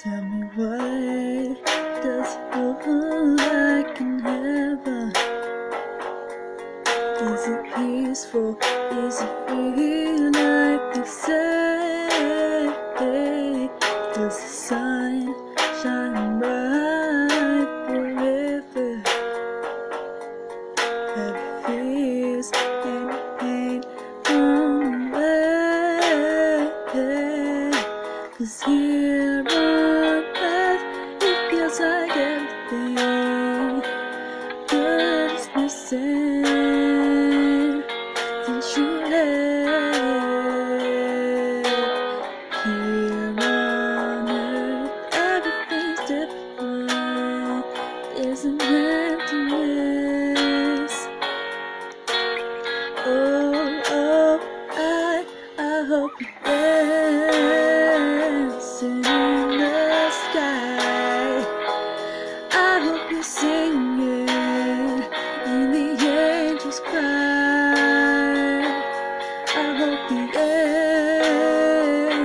Tell me why does it look like in heaven? Is it peaceful? Is it free like they say? Does the sun shine bright forever? Have fears and pain gone away? Cause here and the angels cry. I hope the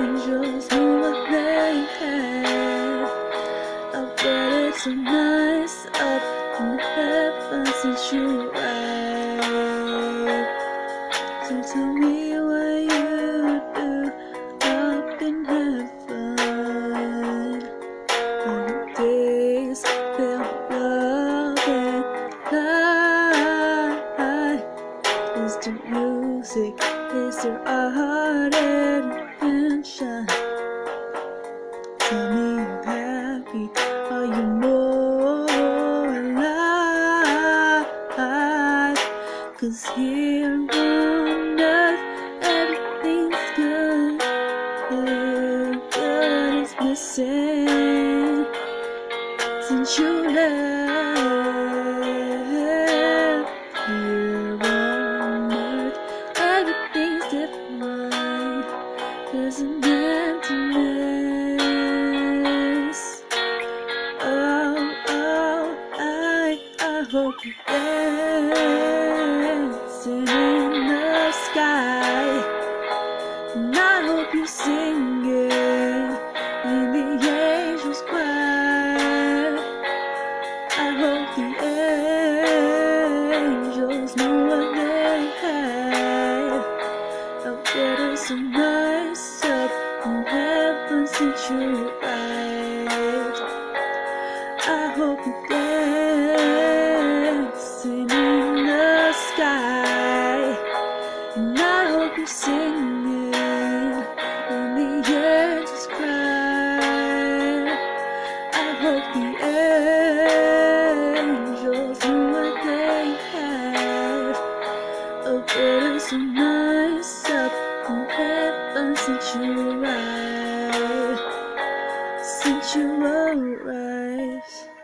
angels know what they have. I bet it's so nice up in heaven since you arrived. So tell me Music? Is your art and invention? Tell me I'm happy. Are you more alive? Cause here on earth everything's good. And good is missing since you left. An emptiness. Oh, oh, I, I hope you're dancing since you arrived. I hope you're dancing in the sky. And I hope you're singing when the angels cry. I hope the angels know what they have. Oh, but it's so nice up in heaven since you arrived since you arrived.